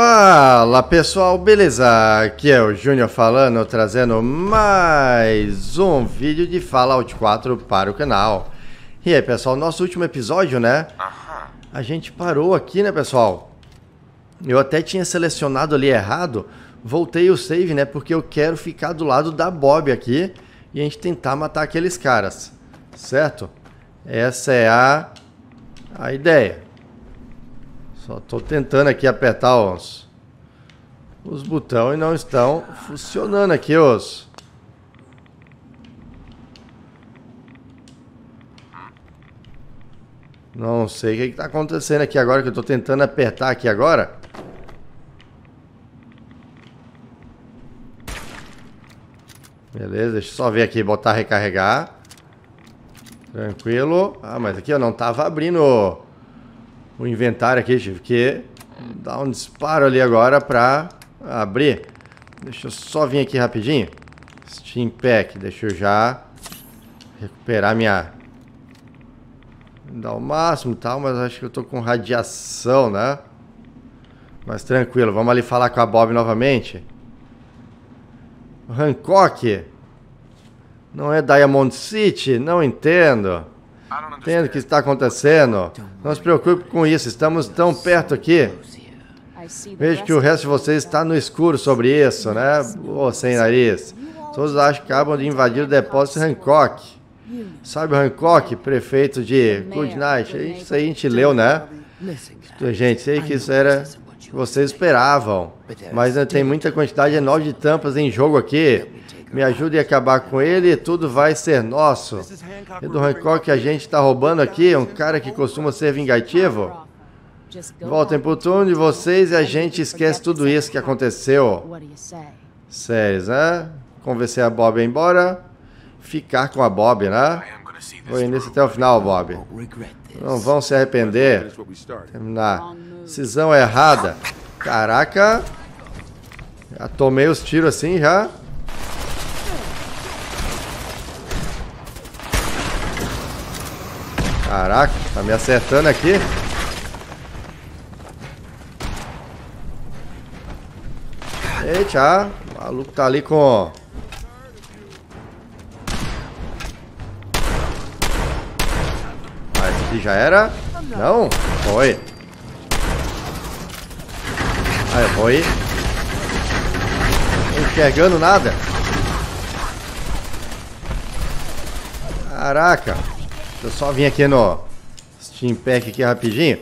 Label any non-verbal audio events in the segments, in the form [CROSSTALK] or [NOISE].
Fala pessoal, beleza? Aqui é o Júnior falando, trazendo mais um vídeo de Fallout 4 para o canal. E aí pessoal, nosso último episódio, né? A gente parou aqui, né pessoal? Eu até tinha selecionado ali errado, voltei o save, né? Porque eu quero ficar do lado da Bob aqui e a gente tentar matar aqueles caras, certo? Essa é a, a ideia. Só tô tentando aqui apertar os, os botões e não estão funcionando aqui os... Não sei o que está acontecendo aqui agora, que eu estou tentando apertar aqui agora. Beleza, deixa eu só ver aqui, botar recarregar. Tranquilo. Ah, mas aqui eu não tava abrindo o inventário aqui, tive que dar um disparo ali agora pra abrir. Deixa eu só vir aqui rapidinho. Steam Pack, deixa eu já recuperar minha... Dar o máximo e tal, mas acho que eu tô com radiação, né? Mas tranquilo, vamos ali falar com a Bob novamente. Hancock? Não é Diamond City? Não entendo. Entendo o que está acontecendo. Não se preocupe com isso, estamos tão perto aqui. Vejo que o resto de vocês está no escuro sobre isso, né? Ô, oh, sem nariz. Todos acham que acabam de invadir o depósito Hancock. Sabe o Hancock, prefeito de Goodnight? Isso aí a gente leu, né? Gente, sei que isso era que vocês esperavam. Mas tem muita quantidade enorme de tampas em jogo aqui. Me ajude a acabar com ele e tudo vai ser nosso. E do Hancock que a gente está roubando aqui, um cara que costuma ser vingativo. Voltem pro turno de vocês e a gente esquece tudo isso que aconteceu. Sério, né? Convencer a Bob a ir embora. Ficar com a Bob, né? Vou nisso até o final, Bob. Não vão se arrepender. Terminar. Decisão errada. Caraca. Já tomei os tiros assim, já. Caraca, tá me acertando aqui. Eita, o maluco tá ali com... Ah, esse aqui já era? Não? Foi. Ah, foi. Não enxergando nada. Caraca. Deixa eu só vir aqui no Steam Pack aqui rapidinho.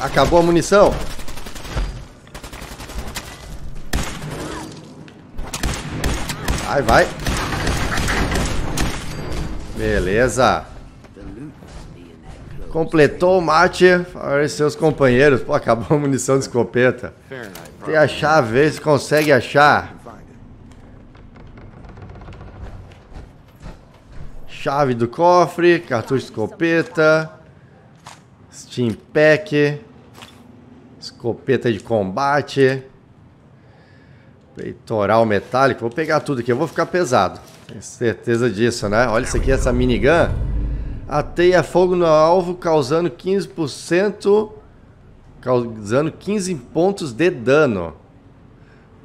Acabou a munição. Vai, vai. Beleza. Completou o mate. Olha seus companheiros. Pô, acabou a munição de escopeta. Tem a chave, vê se consegue achar. Chave do cofre, cartucho de escopeta, Steam Pack, escopeta de combate, peitoral metálico. Vou pegar tudo aqui, eu vou ficar pesado. Tenho certeza disso, né? Olha isso aqui, essa minigun. Ateia fogo no alvo, causando 15%, causando 15 pontos de dano.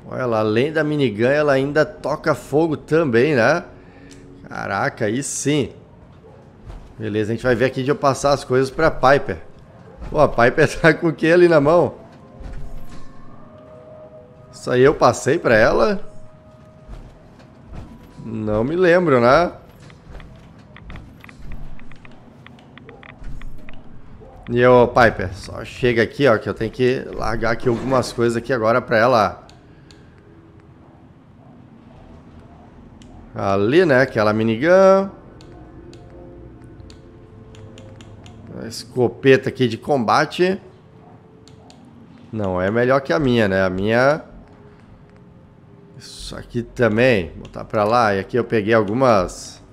Olha lá, além da minigun, ela ainda toca fogo também, né? Caraca, aí sim. Beleza, a gente vai ver aqui de eu passar as coisas pra Piper. Pô, a Piper [LAUGHS] tá com o que ali na mão? Isso aí eu passei pra ela? Não me lembro, né? E ô, Piper, só chega aqui, ó, que eu tenho que largar aqui algumas coisas aqui agora pra ela Ali, né? Aquela minigun. A escopeta aqui de combate. Não é melhor que a minha, né? A minha... Isso aqui também. Vou botar pra lá. E aqui eu peguei algumas...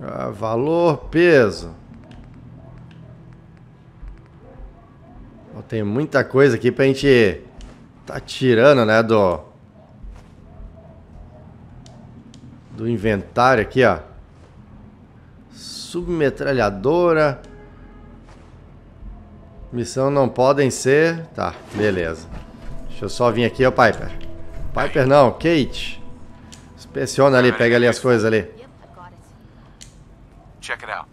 Ah, valor, peso. Tem muita coisa aqui pra gente tá tirando, né, do... do inventário aqui, ó. Submetralhadora. Missão não podem ser... Tá, beleza. Deixa eu só vir aqui, ó, Piper. Piper não, Kate. Inspeciona ali, pega ali as coisas ali. Check it out.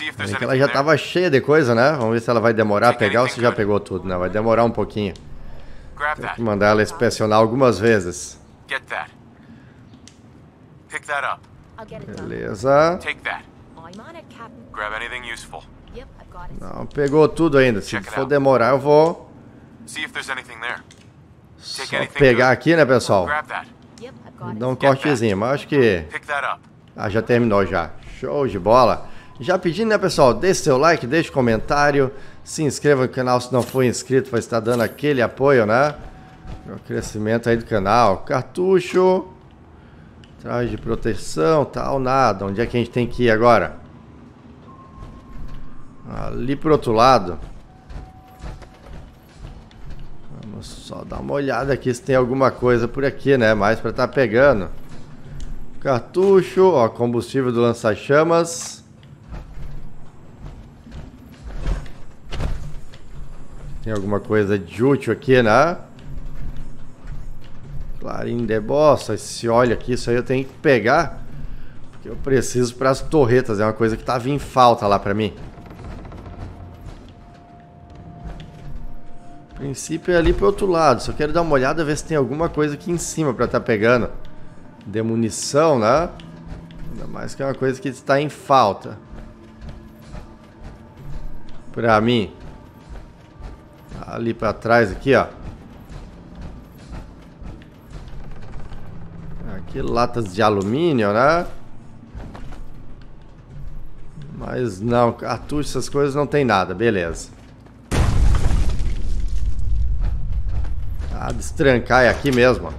É que ela já estava cheia de coisa, né? Vamos ver se ela vai demorar a pegar ou se já pegou tudo, né? Vai demorar um pouquinho. Tem que mandar ela inspecionar algumas vezes. Beleza. Não pegou tudo ainda. Se for demorar, eu vou só pegar aqui, né, pessoal? Dá um cortezinho, mas acho que... Ah, já terminou já. Show de bola. Já pedindo, né, pessoal? Deixe seu like, deixe comentário, se inscreva no canal se não for inscrito, vai estar dando aquele apoio, né? O crescimento aí do canal. Cartucho, traje de proteção, tal, nada. Onde é que a gente tem que ir agora? Ali pro outro lado. Vamos só dar uma olhada aqui se tem alguma coisa por aqui, né? Mais para estar tá pegando. Cartucho, ó, combustível do lança-chamas. Tem alguma coisa de útil aqui, né? Clarim de bossa, esse óleo aqui, isso aí eu tenho que pegar. Porque eu preciso para as torretas, é uma coisa que tava em falta lá para mim. O princípio é ali pro outro lado, só quero dar uma olhada, ver se tem alguma coisa aqui em cima para estar tá pegando. De munição, né? Ainda mais que é uma coisa que está em falta. Pra mim ali para trás aqui, ó. Aqui latas de alumínio, né? Mas não, cartucho, essas coisas não tem nada, beleza. Ah, destrancar é aqui mesmo.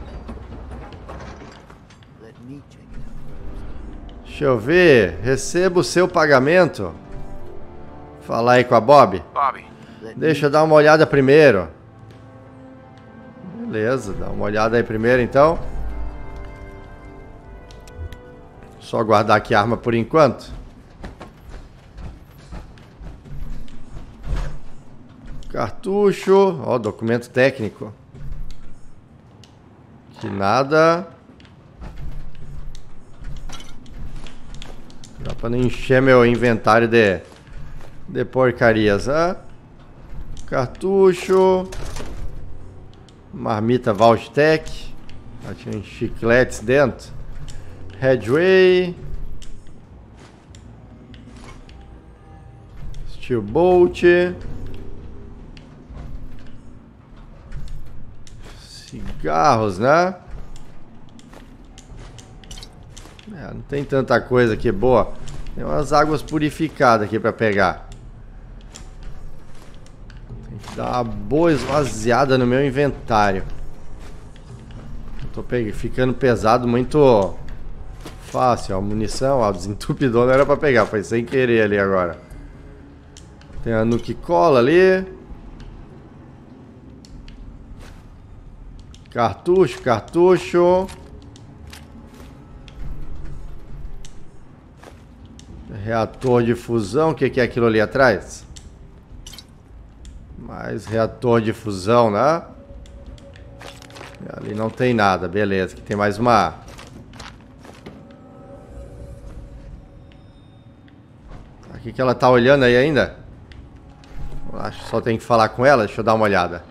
Deixa eu ver. Receba o seu pagamento. Falar aí com a Bob. Deixa eu dar uma olhada primeiro. Beleza, dá uma olhada aí primeiro então. Só guardar aqui a arma por enquanto. Cartucho, ó, documento técnico. Que nada. Dá pra não encher meu inventário de, de porcarias, ah? Cartucho. Marmita Valstec. Tinha chicletes dentro. Headway. Steel Bolt. Cigarros, né? É, não tem tanta coisa aqui boa. Tem umas águas purificadas aqui para pegar. Dá uma boa esvaziada no meu inventário. Tô ficando pesado muito fácil. Ó, munição, ó, desentupidor não era pra pegar, foi sem querer ali agora. Tem a Nuke Cola ali. Cartucho, cartucho. Reator de fusão, o que, que é aquilo ali atrás? Mais reator de fusão, né? Ali não tem nada, beleza. Aqui tem mais uma... Aqui que ela tá olhando aí ainda? Acho só tem que falar com ela, deixa eu dar uma olhada.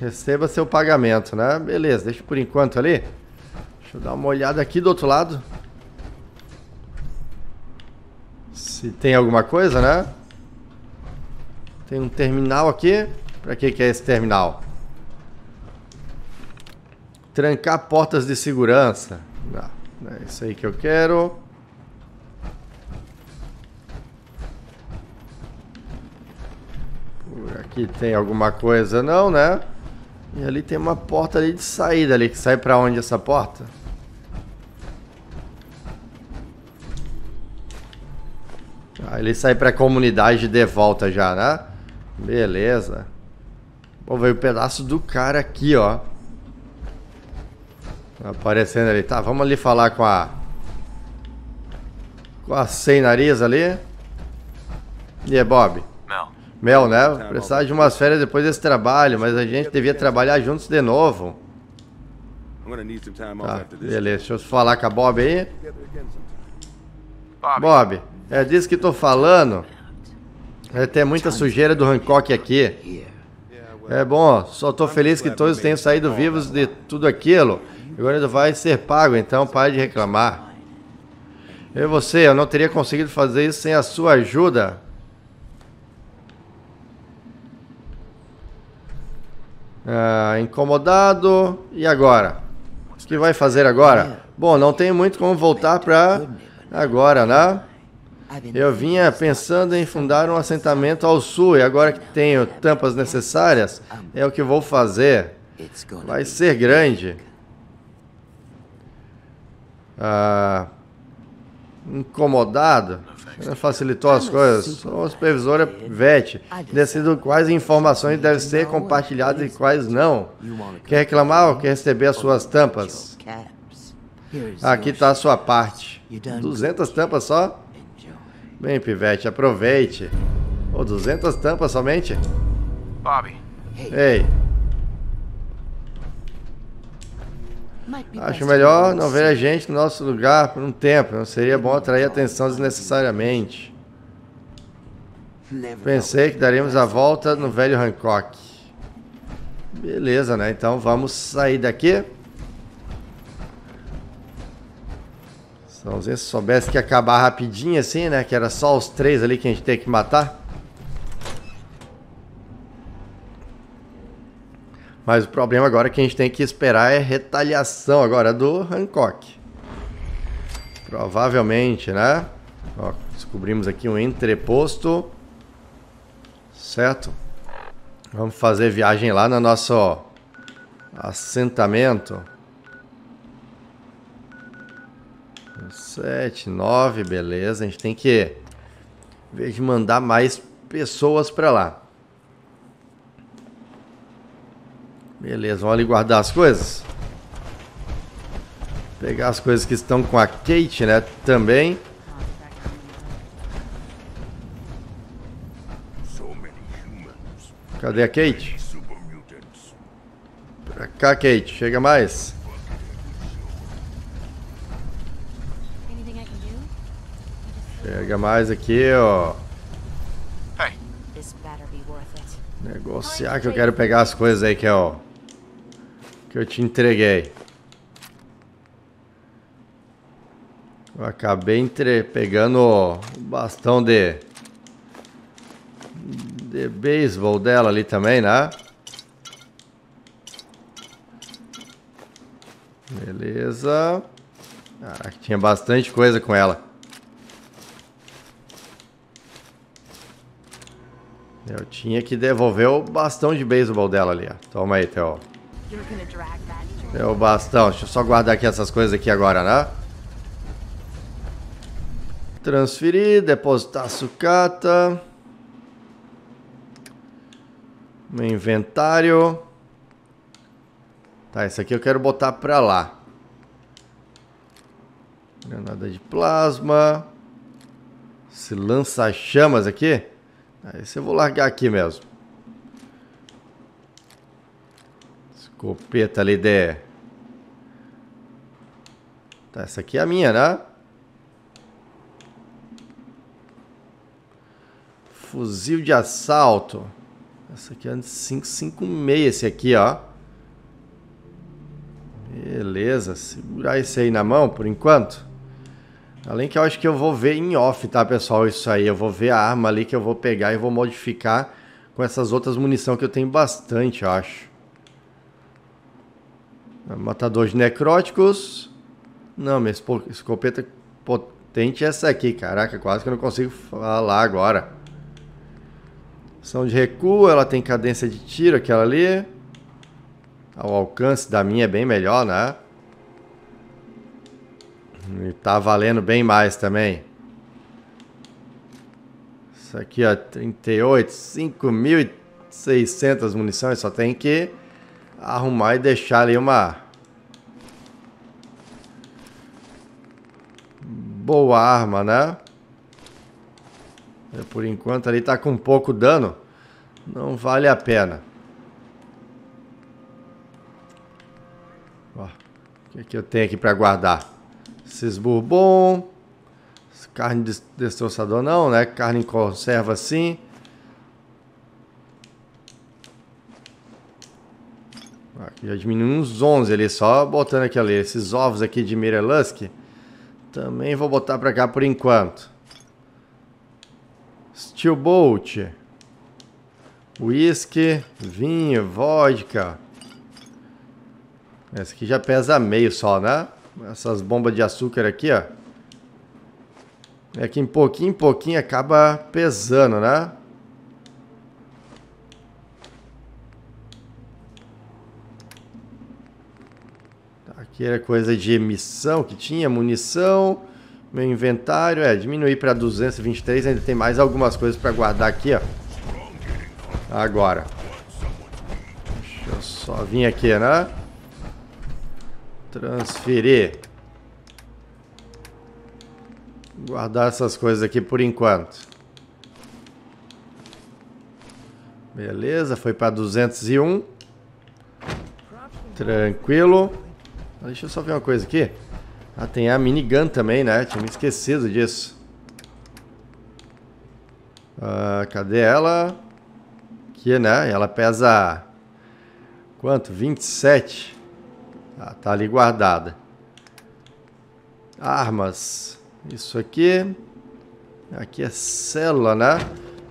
Receba seu pagamento, né? Beleza, deixa por enquanto ali. Deixa eu dar uma olhada aqui do outro lado. Se tem alguma coisa, né? Tem um terminal aqui. Para que, que é esse terminal? Trancar portas de segurança. Não, não é isso aí que eu quero. Por aqui tem alguma coisa não, né? E ali tem uma porta ali de saída ali. Que sai para onde essa porta? Ah, ele sai para a comunidade de volta já, né? Beleza. Bom, veio o um pedaço do cara aqui, ó. Aparecendo ali. Tá, vamos ali falar com a... Com a sem nariz ali. E é Bob? Mel. Mel, né? Precisar de umas férias depois desse trabalho, mas a gente devia trabalhar juntos de novo. Tá, beleza. Deixa eu falar com a Bob aí. Bob, é disso que tô falando. É, tem muita sujeira do Hancock aqui. É bom, só tô feliz que todos tenham saído vivos de tudo aquilo. Agora vai ser pago, então pare de reclamar. E você, eu não teria conseguido fazer isso sem a sua ajuda. Ah, incomodado. E agora? O que vai fazer agora? Bom, não tem muito como voltar para agora, né? Eu vinha pensando em fundar um assentamento ao sul e agora que tenho tampas necessárias, é o que vou fazer. Vai ser grande. Ah, incomodado. Facilitou as coisas. O supervisor é VET. Decido quais informações devem ser compartilhadas e quais não. Quer reclamar ou quer receber as suas tampas? Aqui está a sua parte. 200 tampas só? Bem, Pivete, aproveite. Oh, 200 tampas somente? Bobby. Ei. Acho melhor não ver a gente no nosso lugar por um tempo. Não seria bom atrair atenção desnecessariamente. Pensei que daríamos a volta no velho Hancock. Beleza, né? Então vamos sair daqui. Então, se soubesse que ia acabar rapidinho assim, né? Que era só os três ali que a gente tem que matar. Mas o problema agora que a gente tem que esperar é retaliação agora do Hancock. Provavelmente, né? Ó, descobrimos aqui um entreposto. Certo? Vamos fazer viagem lá no nosso assentamento. Sete, nove, beleza. A gente tem que ver de mandar mais pessoas para lá. Beleza, vamos ali guardar as coisas. Pegar as coisas que estão com a Kate, né? Também. Cadê a Kate? Pra cá, Kate. Chega mais. Chega mais aqui, ó. Negociar que eu quero pegar as coisas aí que é, ó que eu te entreguei. Eu acabei entre... pegando o bastão de de beisebol dela ali também, né? Beleza. Caraca, tinha bastante coisa com ela. Eu tinha que devolver o bastão de beisebol dela ali, ó. Toma aí, Theo. É o bastão. Deixa eu só guardar aqui essas coisas aqui agora, né? Transferir, depositar sucata. Meu inventário. Tá, esse aqui eu quero botar pra lá. Granada de plasma. Esse lança-chamas aqui. Esse eu vou largar aqui mesmo. Escopeta de... Tá, essa aqui é a minha, né? Fuzil de assalto. Essa aqui é 556, esse aqui, ó. Beleza, segurar esse aí na mão por enquanto. Além que eu acho que eu vou ver em off, tá, pessoal? Isso aí, eu vou ver a arma ali que eu vou pegar e vou modificar com essas outras munição que eu tenho bastante, eu acho. Matador de necróticos. Não, minha escopeta potente é essa aqui. Caraca, quase que eu não consigo falar agora. Ação de recuo, ela tem cadência de tiro, aquela ali. O alcance da minha é bem melhor, né? E tá valendo bem mais também. Isso aqui, ó, 38, 5.600 munições. Só tem que arrumar e deixar ali uma... Boa arma, né? É, por enquanto ali tá com pouco dano. Não vale a pena. O que, é que eu tenho aqui para guardar? Esses bourbon. Carne de destroçador não, né? Carne em conserva sim. Já diminui uns 11 ali, só botando aqui ali. Esses ovos aqui de Mirelusk. Também vou botar pra cá por enquanto. Steel Bolt. Whisky, vinho, vodka. Esse aqui já pesa meio só, né? Essas bombas de açúcar aqui, ó. É que em pouquinho em pouquinho acaba pesando, né? Aqui era coisa de emissão que tinha, munição. Meu inventário é diminuir para 223. Ainda tem mais algumas coisas para guardar aqui, ó. Agora. Deixa eu só vir aqui, né? Transferir. Guardar essas coisas aqui por enquanto. Beleza, foi para 201. Tranquilo. Deixa eu só ver uma coisa aqui. Ah, tem a minigun também, né? Tinha me esquecido disso. Ah, cadê ela? Aqui, né? Ela pesa... Quanto? 27. Ah, tá ali guardada. Armas. Isso aqui. Aqui é célula, né?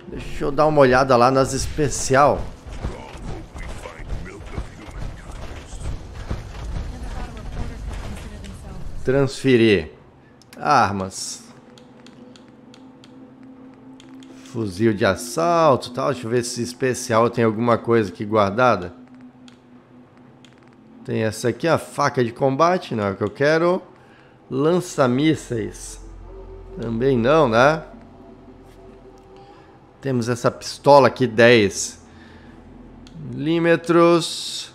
Deixa eu dar uma olhada lá nas especial. Transferir. Armas. Fuzil de assalto tal. Deixa eu ver se especial tem alguma coisa aqui guardada. Tem essa aqui, a faca de combate, não é o que eu quero. Lança-mísseis. Também não, né? Temos essa pistola aqui, 10 milímetros.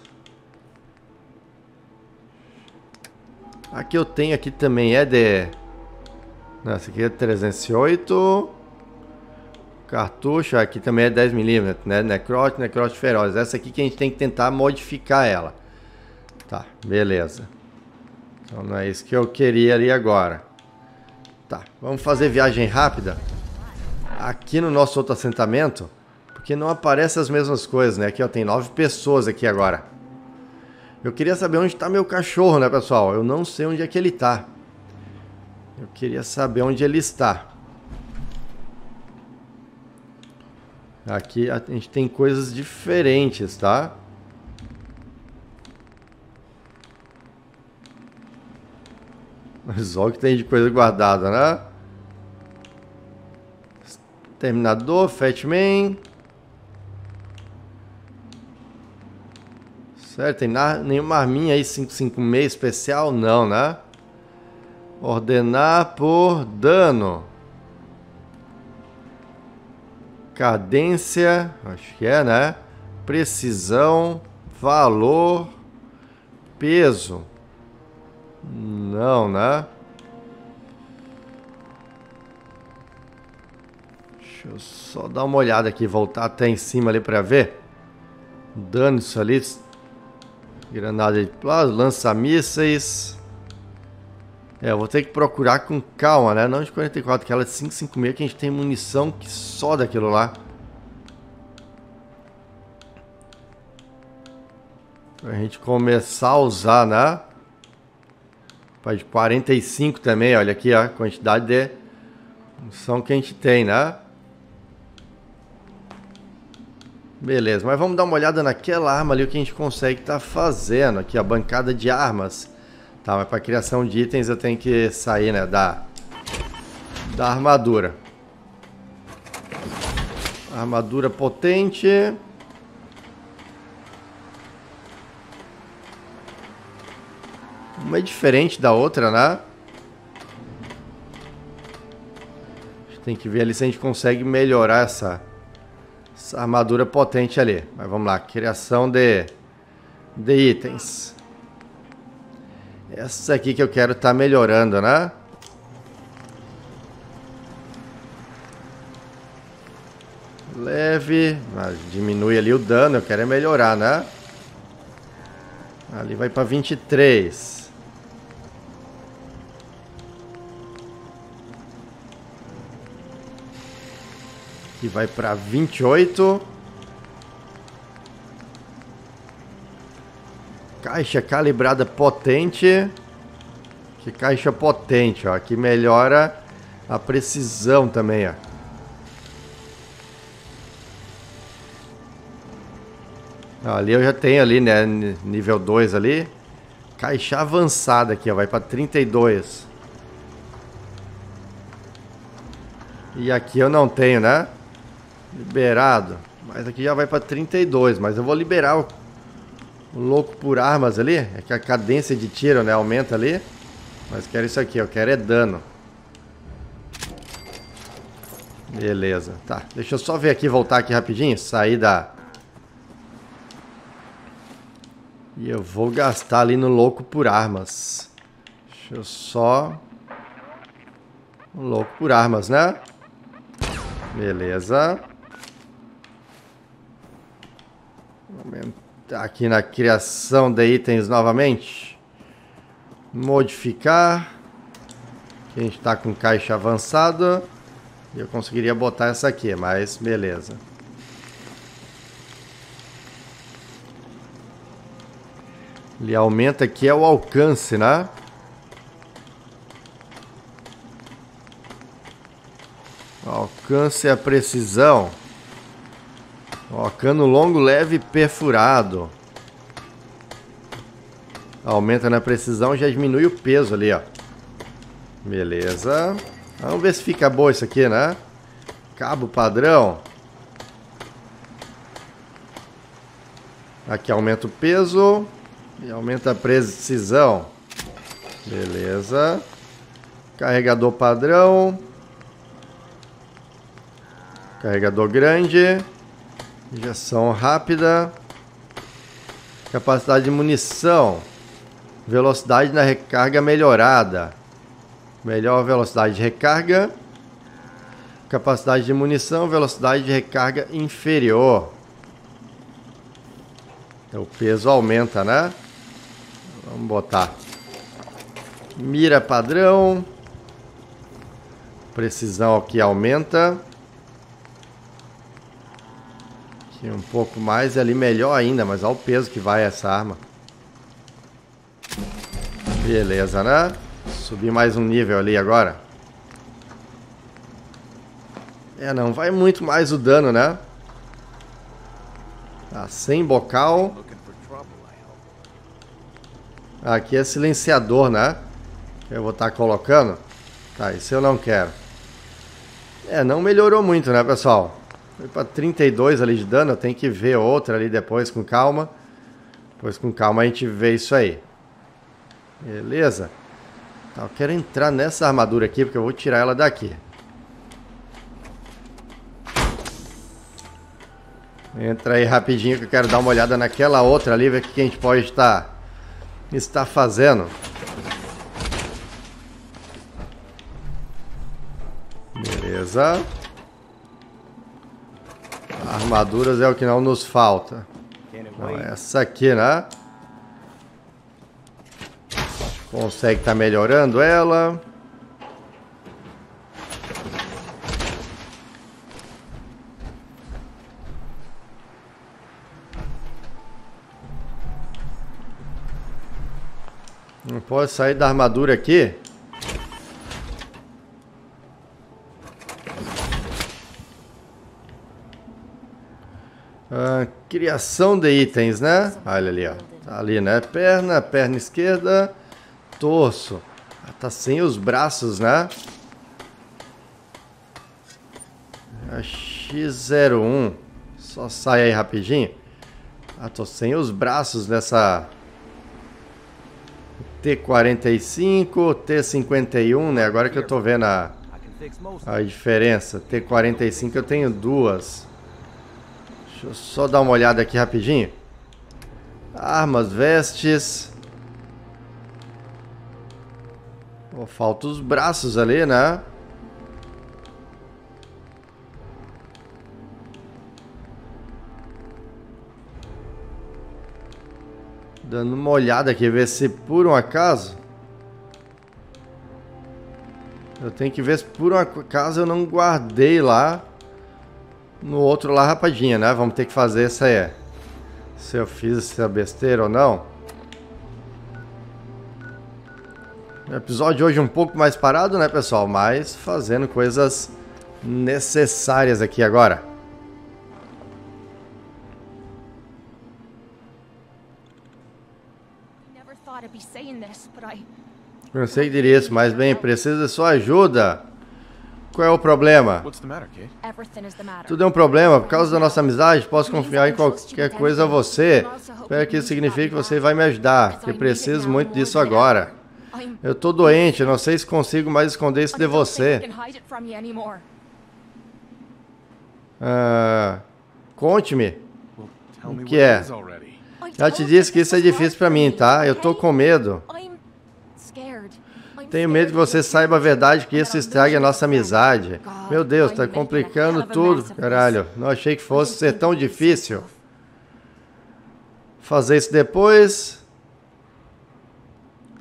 Aqui eu tenho aqui também é de... Essa aqui é 308. Cartucho, aqui também é 10mm, né? Necrote, necrote feroz. Essa aqui que a gente tem que tentar modificar ela. Tá, beleza. Então não é isso que eu queria ali agora. Tá, vamos fazer viagem rápida. Aqui no nosso outro assentamento, porque não aparecem as mesmas coisas, né? Aqui ó, tem nove pessoas aqui agora. Eu queria saber onde está meu cachorro, né, pessoal? Eu não sei onde é que ele está. Eu queria saber onde ele está. Aqui a gente tem coisas diferentes, tá? Mas olha o que tem de coisa guardada, né? Terminador, Fatman. Certo, tem nenhuma arminha aí 556 especial? Não, né? Ordenar por dano. Cadência, acho que é, né? Precisão, valor, peso. Não, né? Deixa eu só dar uma olhada aqui, voltar até em cima ali para ver. Dano isso ali, Granada de plasma, lança-mísseis. É, eu vou ter que procurar com calma, né? Não de 44, aquela de 556 que a gente tem munição que só daquilo lá. Pra gente começar a usar, né? De 45 também, olha aqui a quantidade de munição que a gente tem, né? Beleza, mas vamos dar uma olhada naquela arma ali, o que a gente consegue estar tá fazendo aqui, a bancada de armas. Tá, mas para criação de itens eu tenho que sair, né, da, da armadura. Armadura potente. Uma é diferente da outra, né? Tem que ver ali se a gente consegue melhorar essa, essa armadura potente ali. Mas vamos lá, criação de, de itens. Essa aqui que eu quero tá melhorando, né? Leve, mas diminui ali o dano, eu quero é melhorar, né? Ali vai para 23. Aqui vai para 28. Caixa calibrada potente. Que caixa potente, ó. Que melhora a precisão também, ó. Ali eu já tenho ali, né, nível 2 ali. Caixa avançada aqui, ó, vai para 32. E aqui eu não tenho, né? Liberado. Mas aqui já vai para 32, mas eu vou liberar o, o louco por armas ali. É que a cadência de tiro, né, aumenta ali. Mas quero isso aqui, eu quero é dano. Beleza, tá. Deixa eu só ver aqui, voltar aqui rapidinho. Sair da, E eu vou gastar ali no louco por armas. Deixa eu só... louco por armas, né? Beleza. Aumentar aqui na criação de itens novamente. Modificar. Aqui a gente está com caixa avançada. Eu conseguiria botar essa aqui, mas beleza. Ele aumenta aqui é o alcance, né? Alcance a precisão. Ó, cano longo, leve perfurado. Aumenta na precisão, já diminui o peso ali, ó. Beleza. Vamos ver se fica bom isso aqui, né? Cabo padrão. Aqui aumenta o peso. E aumenta a precisão. Beleza. Carregador padrão. Carregador grande. Injeção rápida. Capacidade de munição. Velocidade na recarga melhorada. Melhor velocidade de recarga. Capacidade de munição, velocidade de recarga inferior. O peso aumenta, né? Vamos botar. Mira padrão. Precisão aqui aumenta. Um pouco mais ali melhor ainda, mas olha o peso que vai essa arma. Beleza, né? Subir mais um nível ali agora. É, não vai muito mais o dano, né? Tá, sem bocal. Aqui é silenciador, né? Eu vou estar tá colocando. Tá, isso eu não quero. É, não melhorou muito, né, pessoal? Foi para 32 ali de dano. Tenho que ver outra ali depois com calma. Depois com calma a gente vê isso aí. Beleza? Tá, eu quero entrar nessa armadura aqui porque eu vou tirar ela daqui. Entra aí rapidinho que eu quero dar uma olhada naquela outra ali, ver o que a gente pode estar está fazendo. Beleza. Armaduras é o que não nos falta. Então, essa aqui, né? Consegue estar tá melhorando ela. Não pode sair da armadura aqui. Criação de itens, né? Olha ali, ó. Tá ali, né? Perna, perna esquerda, torso. Ah, tá sem os braços, né? A X01. Só sai aí rapidinho. Ah, tô sem os braços nessa T45, T51, né? Agora que eu tô vendo a, a diferença. T45 eu tenho duas. Deixa eu só dar uma olhada aqui rapidinho. Armas, vestes. Oh, falta os braços ali, né? Dando uma olhada aqui, ver se por um acaso... Eu tenho que ver se por um acaso eu não guardei lá no outro lá rapadinha, né? Vamos ter que fazer isso aí. Se eu fiz essa besteira ou não. O episódio hoje é um pouco mais parado, né, pessoal? Mas fazendo coisas necessárias aqui agora. Pensei que diria isso, mas bem, preciso de sua ajuda. Qual é o problema? Tudo é um problema. Por causa da nossa amizade, posso confiar em qualquer coisa a você. Espero que isso signifique que você vai me ajudar, porque preciso muito disso agora. Eu tô doente, não sei se consigo mais esconder isso de você. Ah, Conte-me. O que é? Já te disse que isso é difícil para mim, tá? Eu tô com medo. Tenho medo que você saiba a verdade, que isso estrague a nossa amizade. Meu Deus, tá complicando tudo, caralho. Não achei que fosse ser tão difícil. Fazer isso depois.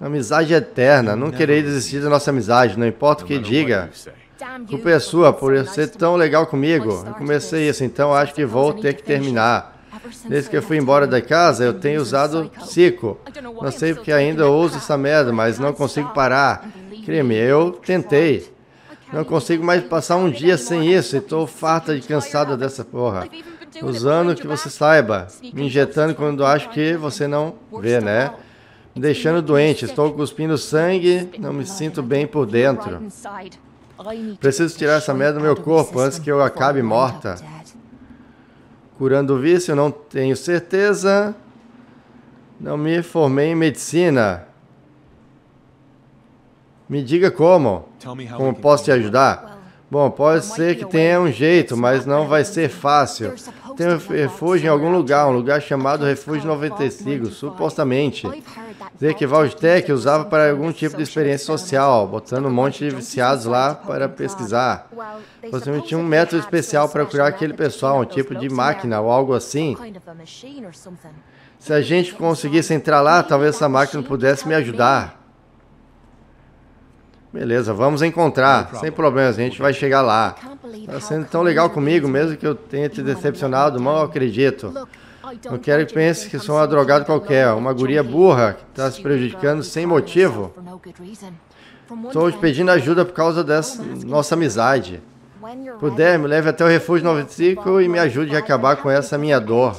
Amizade eterna. Não querer desistir da nossa amizade, não importa o que diga. Culpa é sua por ser tão legal comigo. Eu comecei isso, então acho que vou ter que terminar. Desde que eu fui embora da casa, eu tenho usado Cico. Não sei porque ainda uso essa merda, mas não consigo parar. Creme, eu tentei. Não consigo mais passar um dia sem isso e estou farta e cansada dessa porra. Usando que você saiba, me injetando quando acho que você não vê, né? Me deixando doente, estou cuspindo sangue, não me sinto bem por dentro. Preciso tirar essa merda do meu corpo antes que eu acabe morta. Curando o vício, não tenho certeza. Não me formei em medicina. Me diga como. Como posso te ajudar? Bom, pode ser que tenha um jeito, mas não vai ser fácil. Tem um refúgio em algum lugar, um lugar chamado Refúgio 95, supostamente. Dizer que Valdtec usava para algum tipo de experiência social, botando um monte de viciados lá para pesquisar. Possivelmente tinha um método especial para curar aquele pessoal, um tipo de máquina ou algo assim. Se a gente conseguisse entrar lá, talvez essa máquina pudesse me ajudar. Beleza, vamos encontrar, sem problemas, a gente vai chegar lá. Está sendo tão legal comigo, mesmo que eu tenha te decepcionado, mal acredito. Não quero que pense que sou uma drogada qualquer, uma guria burra que está se prejudicando sem motivo. Estou te pedindo ajuda por causa dessa nossa amizade. Puder, me leve até o Refúgio 95 e me ajude a acabar com essa minha dor.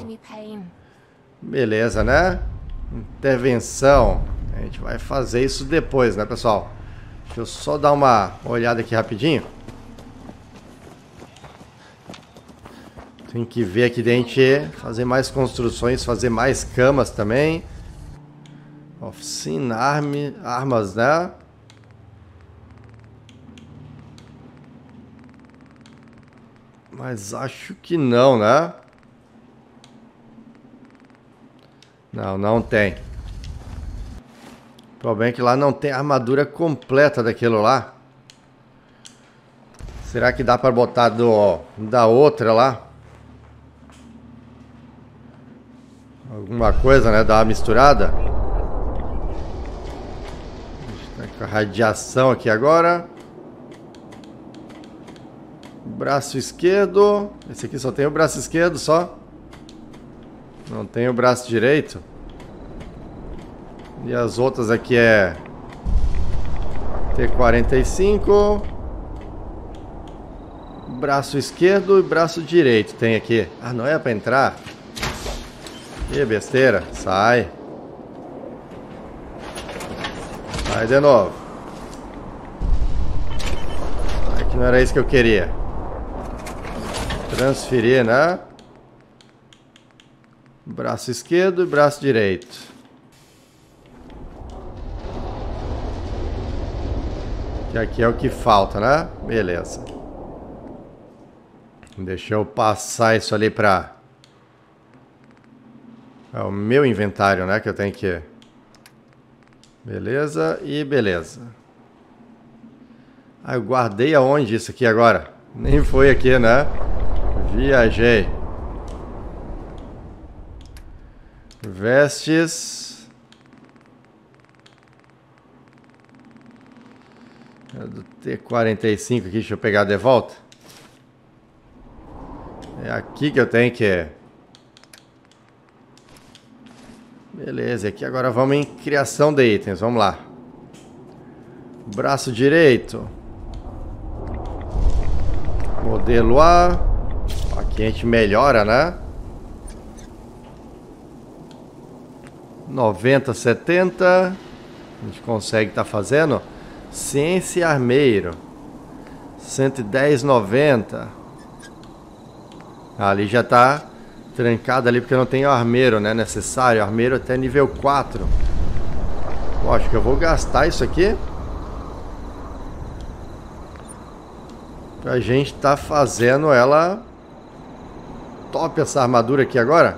Beleza, né? Intervenção. A gente vai fazer isso depois, né, pessoal? Deixa eu só dar uma olhada aqui rapidinho. Tem que ver aqui dentro, fazer mais construções, fazer mais camas também. Oficina, arme, armas, né? Mas acho que não, né? Não, não tem. O problema é que lá não tem armadura completa daquilo lá. Será que dá para botar do, da outra lá? Alguma coisa, né? Dar uma misturada. Está com a radiação aqui agora. Braço esquerdo. Esse aqui só tem o braço esquerdo, só. Não tem o braço direito. E as outras aqui é T45 Braço esquerdo e braço direito. Tem aqui. Ah, não é pra entrar? Que besteira, sai. Sai de novo. Aqui não era isso que eu queria. Transferir, né? Braço esquerdo e braço direito Que aqui é o que falta, né? Beleza. Deixa eu passar isso ali pra... É o meu inventário, né? Que eu tenho que... Beleza e beleza. Ah, eu guardei aonde isso aqui agora? Nem foi aqui, né? Viajei. Vestes. É do T45 aqui, deixa eu pegar de volta. É aqui que eu tenho que... Beleza, aqui agora vamos em criação de itens, vamos lá. Braço direito. Modelo A. Aqui a gente melhora, né? 90, 70. A gente consegue estar tá fazendo. Ciência Armeiro. 110, 90. Ali já está trancado ali porque não tem armeiro, né? Necessário. Armeiro até nível 4. acho que eu vou gastar isso aqui. Pra gente tá fazendo ela top essa armadura aqui agora.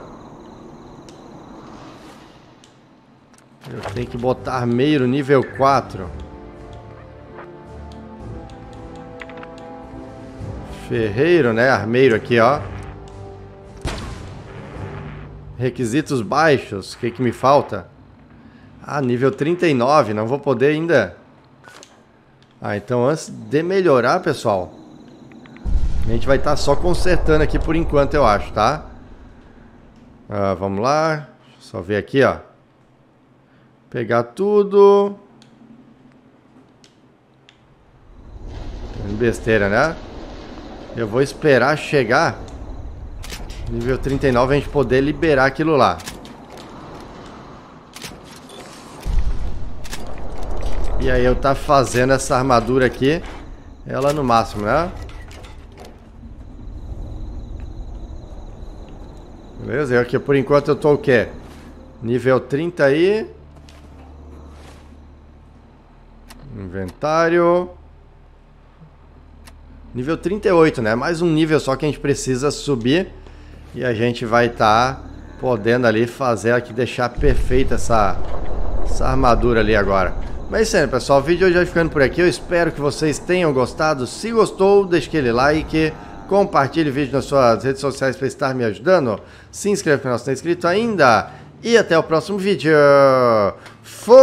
Eu tenho que botar armeiro nível 4. Ferreiro, né? Armeiro aqui, ó. Requisitos baixos. O que, que me falta? Ah, nível 39. Não vou poder ainda. Ah, então antes de melhorar, pessoal... A gente vai estar tá só consertando aqui por enquanto, eu acho, tá? Ah, vamos lá. Só ver aqui, ó. Pegar tudo. Besteira, né? Eu vou esperar chegar nível 39 a gente poder liberar aquilo lá. E aí eu tá fazendo essa armadura aqui, ela no máximo, né? Beleza, aqui por enquanto eu tô o quê? Nível 30 aí. Inventário. Nível 38, né? Mais um nível só que a gente precisa subir. E a gente vai estar tá podendo ali fazer aqui, deixar perfeita essa, essa armadura ali agora. Mas é isso aí, pessoal. O vídeo hoje vai ficando por aqui. Eu espero que vocês tenham gostado. Se gostou, deixe aquele like compartilhe o vídeo nas suas redes sociais para estar me ajudando, se inscreve no canal se não é inscrito ainda e até o próximo vídeo. Fui!